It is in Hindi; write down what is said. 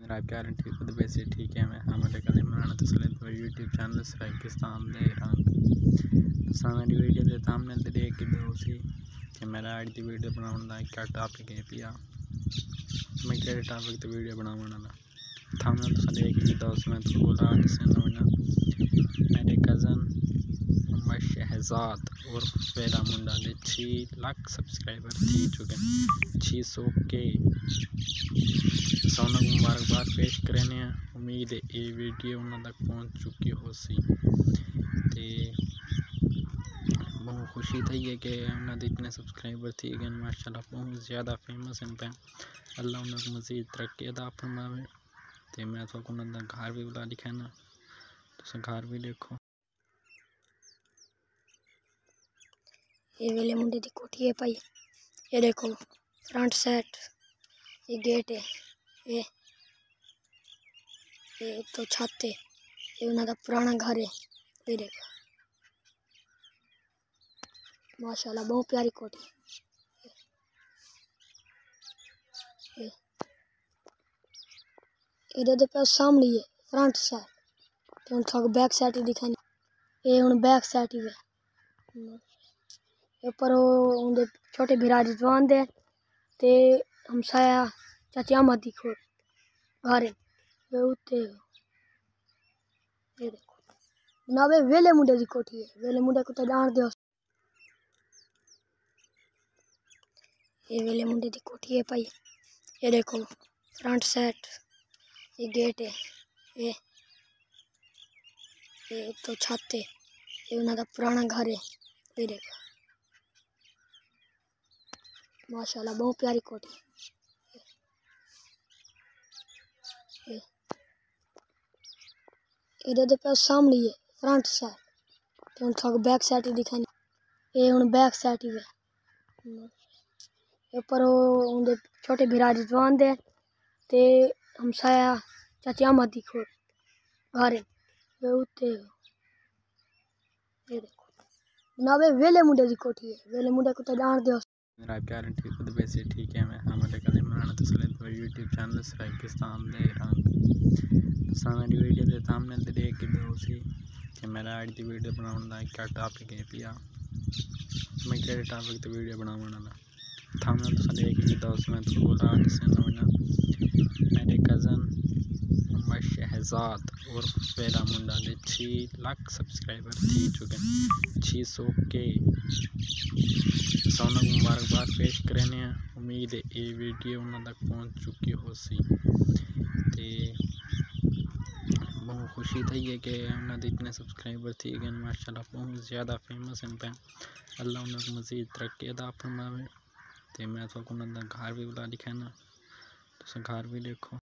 मेरा प्यार ठीक खुद वैसे ठीक है, मैं हमारे कल इमरान तसले तो यूट्यूब चैनल सराकिस्तान दे रहा सामने वीडियो दे सामने ते देख के दोसी कि मेरा आज की वीडियो बनाने दा क्या टॉपिक है पिया। मैं केड़े टॉपिक ते वीडियो बनाने वाला। मैं तुसा देख के दोस्त मैं तो बोला जिसने ना मेरे कज़न साथ और पहला मुंडा ने छः लाख सब्सक्राइबर थी चुके। हैं छः सौ के सबनों मुबारकबाद पेश करने उम्मीद है ये वीडियो उन्होंने तक पहुँच चुकी हो सी तो बहुत खुशी थी है कि उन्होंने इतने सब्सक्राइबर थी। गए माशाल्लाह बहुत ज़्यादा फ़ेमस हैं पे अल्लाह उन्होंने मजीद तरक्की अदा फरमावे। तो मैं थोड़ा उन्होंने घर भी बुला लिखा ना तो घर भी देखो। ये वेले मुंडे की कोठी है भाई। ये देखो फ्रंट सेट ये गेट है, ये ये तो छत है, ये उन्होंने पुराना घर है, ये देखो। माशाल्लाह, बहुत प्यारी कोठी ये इधर तो पे सामने है फ्रंट साइड तो उन थोड़ा बैक साइड ही दिखानी ये उन बैक साइड ही है। ऊपर उनके छोटे बिराज जवान दे, ते हमसाया चाचा मत दिखो घरे ये उत्ते ये देखो। ना वे वेले मुंडे दी कोठी है, वेले मुंडे को तो जान दो ये वेले मुंडे दी कोठी है भाई। ये देखो, फ्रंट सेट ये गेट है, ये ये तो छत है, ये उन्होंने पुराना घर है, ये देखो। माशाल्लाह, बहुत प्यारी कोठी इधर पे सामने है फ्रंट साइड तो थोड़ा बैक साइड ही दिखानी ये उन बैक साइड ही ऊपर उनके छोटे बिराज जवान दे, ते हमसाया चाचा मत दिखो घरे ये उत्ते ये देखो। ना वे वेले मुंडे दी कोठी है। वेले मुंडे को तो जान दो मेरा प्यार खुद वैसे ठीक है, मैं हमारे कल इमरान तो यूट्यूब चैनल सराकिस्तान दे सामने वीडियो दे सामने ते देख के दोसी कि मेरा आज दी वीडियो बनाने दा क्या टॉपिक है, पिया। मैं केड़े टॉपिक ते वीडियो बनाने वाला थामने देख के दोस्त, मैं तो बोला मेरे कज़न शहजाद और पहला मुंडा ने छः लाख सब्सक्राइबर जीत चुके हैं छः सौ के सबनों मुबारकबाद पेश करने उम्मीद है ये वीडियो उन्होंने तक पहुँच चुकी हो सी बहुत खुशी थी है कि उन्होंने इतने सब्सक्राइबर थी। गए माशा बहुत ज़्यादा फ़ेमस हैं पे अल्लाह उन्होंने मज़ीद तरक्की अदा फरमावे। तो मैं थोड़ा उन्होंने घर भी बुला दिखाना। तुम घर भी देखो।